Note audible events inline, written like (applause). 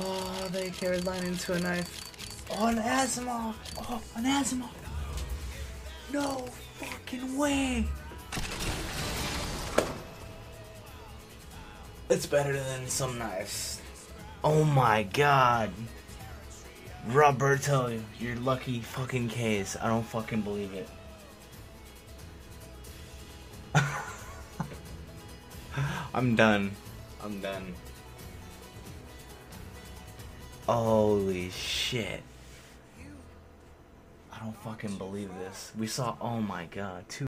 Oh, they carried line into a knife. Oh, an Asiimov! Oh, an Asiimov! No fucking way! It's better than some knives. Oh my god. Roberto, your lucky fucking case. I don't fucking believe it. (laughs) I'm done. I'm done. Holy shit. I don't fucking believe this. We saw, oh my god, two.